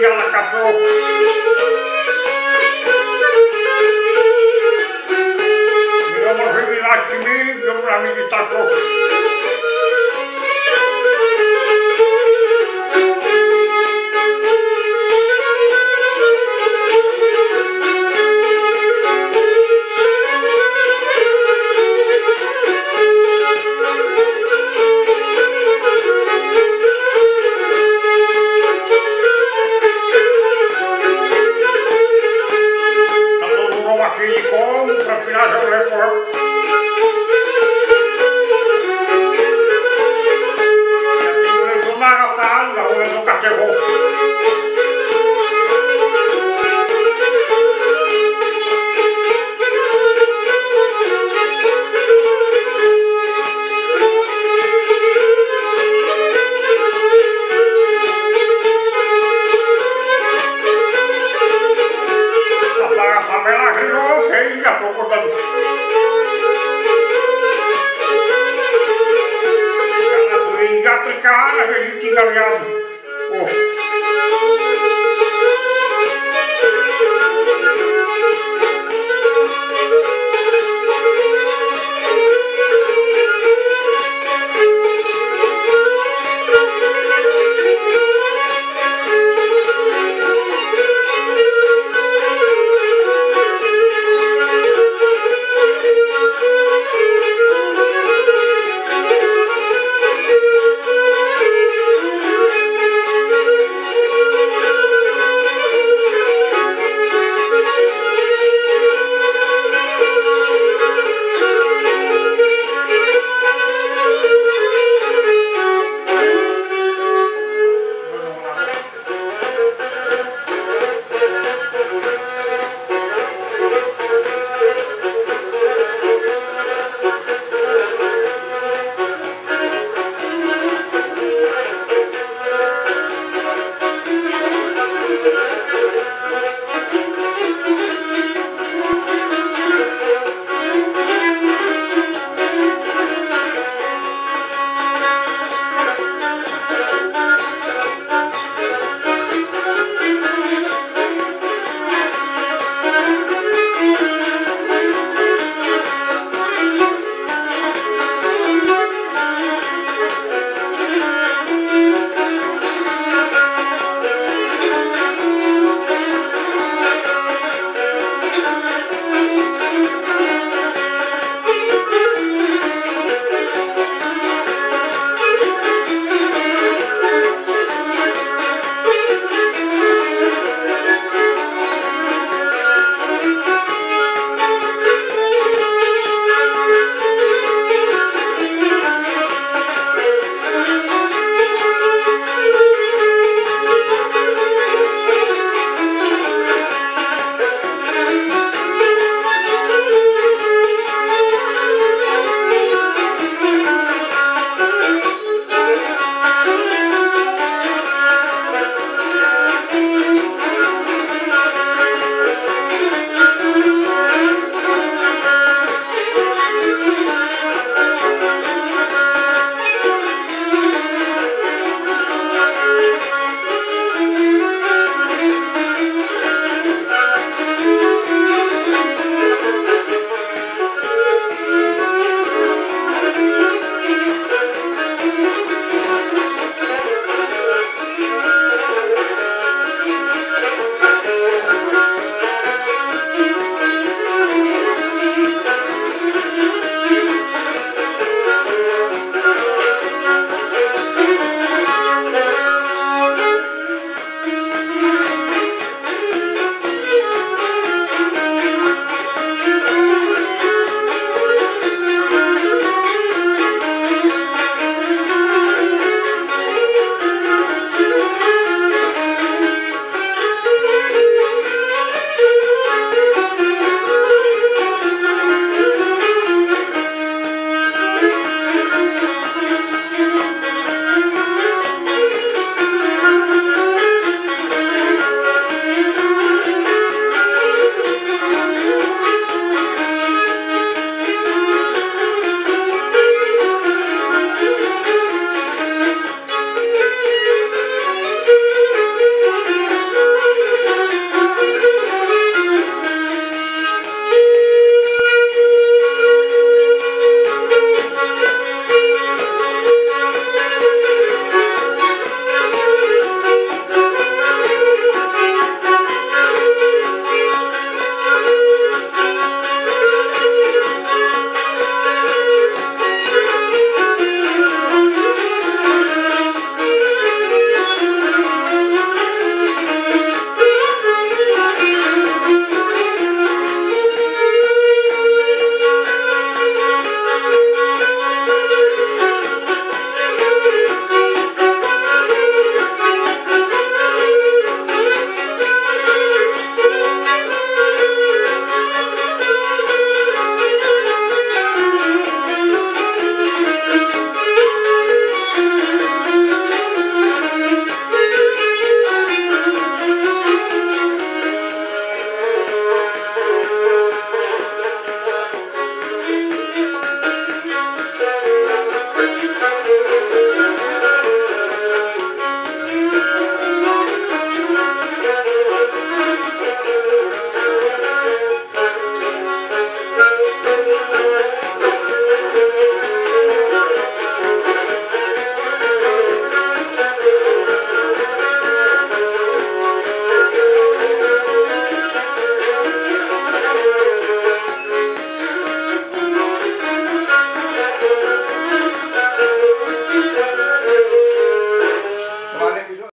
Yalla Capô. ela Rigon, sei, já estou contando. Já estou em gato e cara, velhinho, que tá galhado.